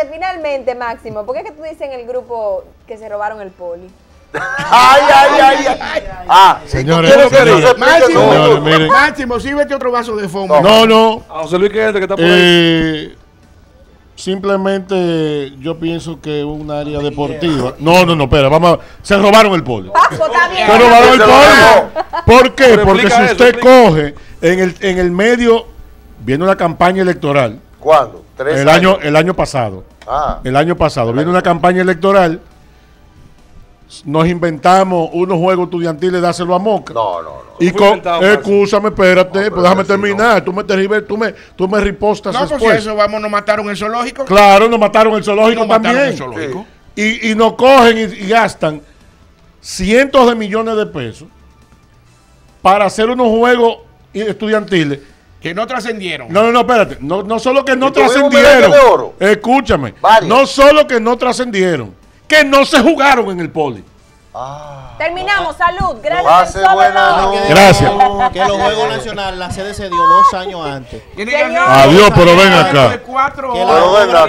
Entonces, finalmente, Máximo, ¿por qué es que tú dices en el grupo que se robaron el poli? Ay, ay, ay, ay. Ah, Señores, ¿Quieres que señores, Máximo, miren. Máximo, sírvete otro vaso de fondo. No, no. A José Luis que está por ahí. eh, simplemente yo pienso que un área deportiva. No, no, no, espera, vamos a, Se robaron el poli. Ah, está bien. Se robaron el poli. ¿Por qué? Porque si usted coge en el, en el medio, viene una campaña electoral, ¿Cuándo? Tres el año, el año pasado. Ah, El año pasado, viene una campaña electoral, nos inventamos unos juegos estudiantiles de hacerlo a Moca. no, no, no. Y con, escúchame, espérate, pues déjame terminar. Tú me derribes, tú me, tú me ripostas No, pues después. eso vamos, nos mataron el zoológico. Claro, nos mataron el zoológico Nos también. el zoológico. Y, y nos cogen y, y gastan cientos de millones de pesos para hacer unos juegos estudiantiles. Que no trascendieron. No, no, no, espérate. No, no solo que no ¿Y tuvimos trascendieron. Escúchame. Varias. No solo que no trascendieron, que no se jugaron en el poli. Terminamos, salud. Gracias. Gracias. Que los Juegos Nacionales, la sede se dio dos años antes. Señor. Adiós, pero ven acá. Pero ven acá.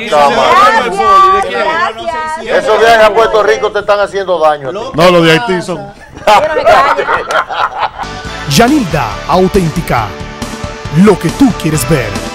Gracias. Esos viajes a Puerto Rico te están haciendo daño. Lo No, los de Haití son. Yanilda Auténtica. Lo que tú quieres ver.